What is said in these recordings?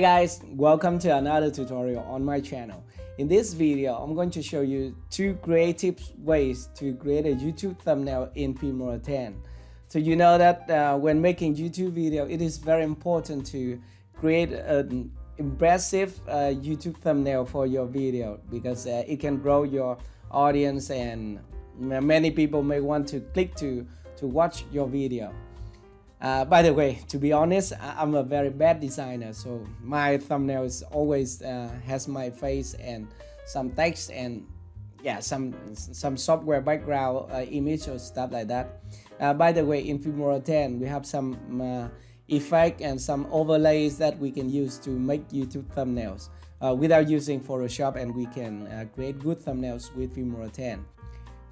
Hi guys, welcome to another tutorial on my channel. In this video, I'm going to show you two creative ways to create a YouTube thumbnail in Filmora 10. So you know that uh, when making YouTube video, it is very important to create an impressive uh, YouTube thumbnail for your video because uh, it can grow your audience and many people may want to click to to watch your video. Uh, by the way, to be honest, I'm a very bad designer, so my thumbnail is always uh, has my face and some text and yeah, some some software background uh, image or stuff like that. Uh, by the way, in Filmora 10, we have some uh, effect and some overlays that we can use to make YouTube thumbnails uh, without using Photoshop, and we can create good thumbnails with Filmora 10.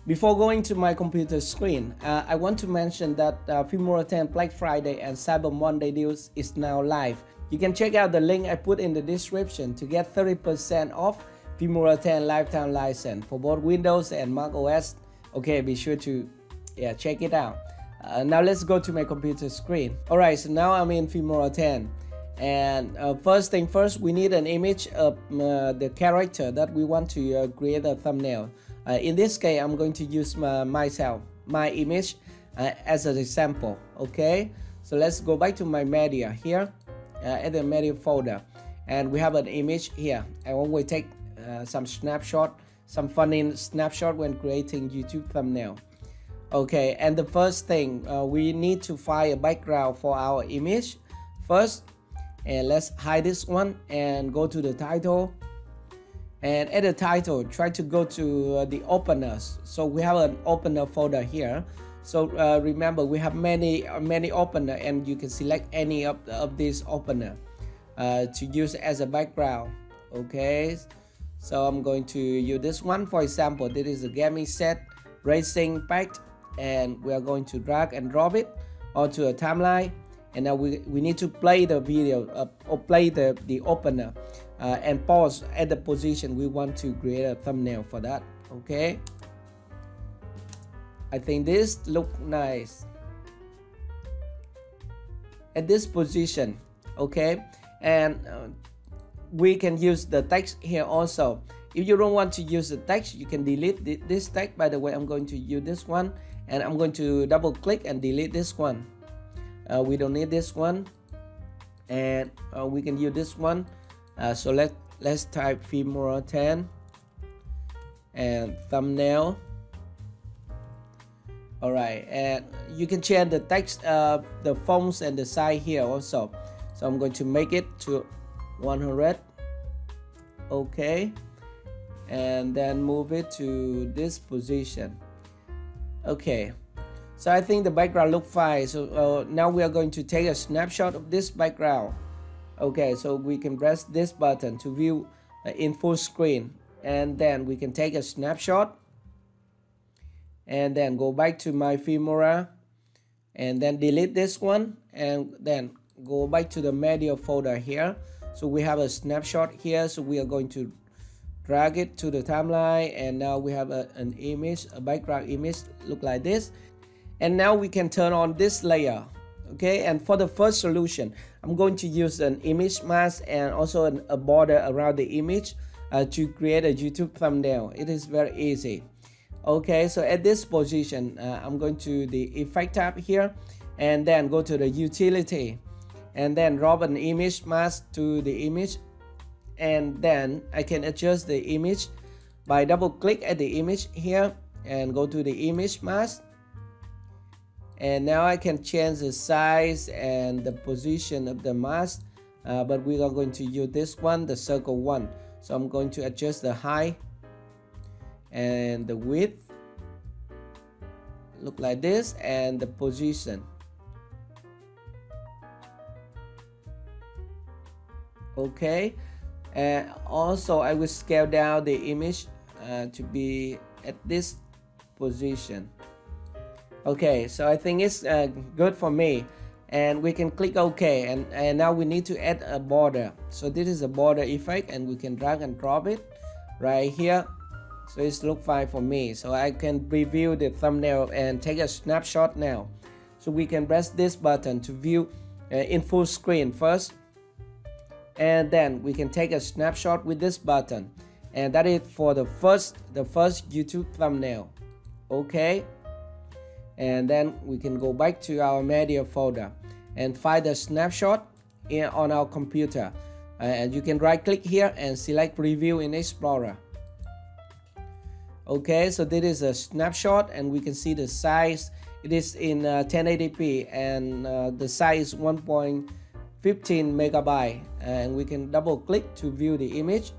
Before going to my computer screen, uh, I want to mention that uh, Filmora 10 Black Friday and Cyber Monday deals is now live. You can check out the link I put in the description to get 30% off Filmora 10 lifetime license for both Windows and Mac OS. Okay, be sure to yeah check it out. Uh, now let's go to my computer screen. Alright, so now I'm in Filmora 10. And uh, first thing first, we need an image of uh, the character that we want to uh, create a thumbnail. Uh, in this case, I'm going to use my, myself, my image uh, as an example, okay? So let's go back to my media here uh, at the media folder. And we have an image here. I always take uh, some snapshot, some funny snapshot when creating YouTube thumbnail. Okay, and the first thing, uh, we need to find a background for our image first. And let's hide this one and go to the title and at the title try to go to uh, the openers. So we have an opener folder here. So uh, remember we have many uh, many opener and you can select any of, of these opener uh, to use as a background. Okay? So I'm going to use this one. For example this is a gaming set racing pack and we are going to drag and drop it onto a timeline. And now we, we need to play the video uh, or play the, the opener uh, and pause at the position we want to create a thumbnail for that okay? I think this look nice. At this position okay? And uh, we can use the text here also. If you don't want to use the text you can delete this text. By the way I'm going to use this one and I'm going to double click and delete this one. Uh, we don't need this one. And uh, we can use this one uh, so let let's type Filmora 10 and thumbnail. All right and you can change the text uh, the fonts and the size here also. So I'm going to make it to 100 okay and then move it to this position. Okay so I think the background look fine. So uh, now we are going to take a snapshot of this background okay so we can press this button to view uh, in full screen and then we can take a snapshot and then go back to my Filmora and then delete this one and then go back to the media folder here. So we have a snapshot here so we are going to drag it to the timeline and now we have a, an image a background image look like this. And now we can turn on this layer okay? And for the first solution I'm going to use an image mask and also an, a border around the image uh, to create a YouTube thumbnail. It is very easy. Okay so at this position uh, I'm going to the effect tab here and then go to the utility and then drop an image mask to the image and then I can adjust the image by double click at the image here and go to the image mask and now I can change the size and the position of the mask uh, but we are going to use this one the circle one. So I'm going to adjust the height and the width look like this and the position. Okay and also I will scale down the image uh, to be at this position okay so I think it's uh, good for me. And we can click OK and, and now we need to add a border. So this is a border effect and we can drag and drop it right here. So it's look fine for me. So I can preview the thumbnail and take a snapshot now. So we can press this button to view uh, in full screen first. And then we can take a snapshot with this button. And that is for the first the first YouTube thumbnail. Okay and then we can go back to our media folder and find the snapshot in, on our computer. Uh, and you can right click here and select preview in Explorer. Okay so this is a snapshot and we can see the size. It is in uh, 1080p and uh, the size 1.15 megabyte. And we can double click to view the image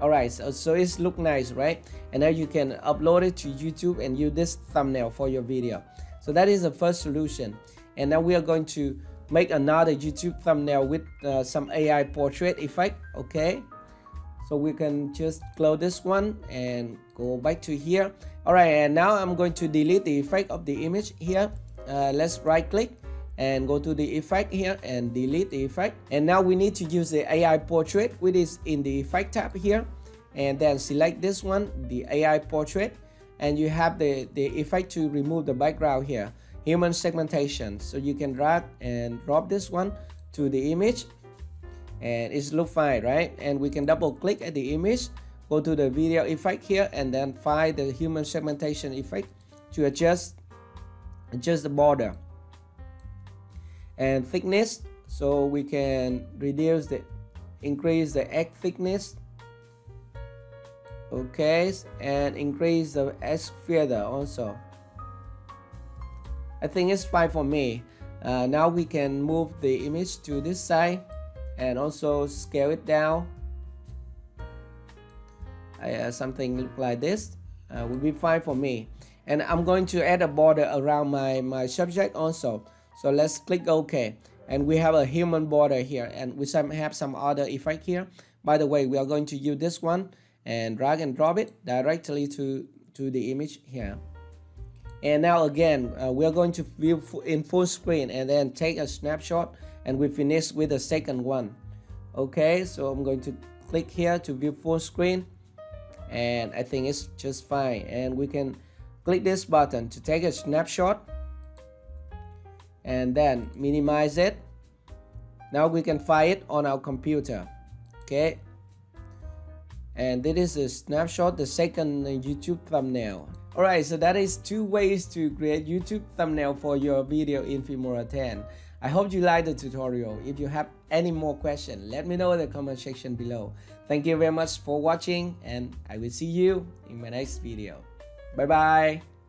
alright so, so it's look nice right? And now you can upload it to YouTube and use this thumbnail for your video. So that is the first solution. And now we are going to make another YouTube thumbnail with uh, some AI portrait effect okay? So we can just close this one and go back to here. All right and now i'm going to delete the effect of the image here. Uh, let's right click and go to the effect here and delete the effect. And now we need to use the AI portrait which is in the effect tab here. And then select this one the AI portrait. And you have the the effect to remove the background here human segmentation. So you can drag and drop this one to the image. And it's look fine right? And we can double click at the image go to the video effect here and then find the human segmentation effect to adjust adjust the border and thickness so we can reduce the increase the edge thickness. Okay and increase the edge feather also. I think it's fine for me. Uh, now we can move the image to this side and also scale it down. Uh, something like this uh, will be fine for me. And I'm going to add a border around my my subject also so let's click OK. And we have a human border here. And we some have some other effect here. By the way we are going to use this one. And drag and drop it directly to to the image here. And now again uh, we are going to view in full screen and then take a snapshot. And we finish with the second one. Okay so I'm going to click here to view full screen. And I think it's just fine. And we can click this button to take a snapshot and then minimize it now we can find it on our computer okay and this is a snapshot the second YouTube thumbnail alright so that is two ways to create YouTube thumbnail for your video in Filmora 10 I hope you liked the tutorial. If you have any more questions, let me know in the comment section below. Thank you very much for watching and I will see you in my next video. Bye bye.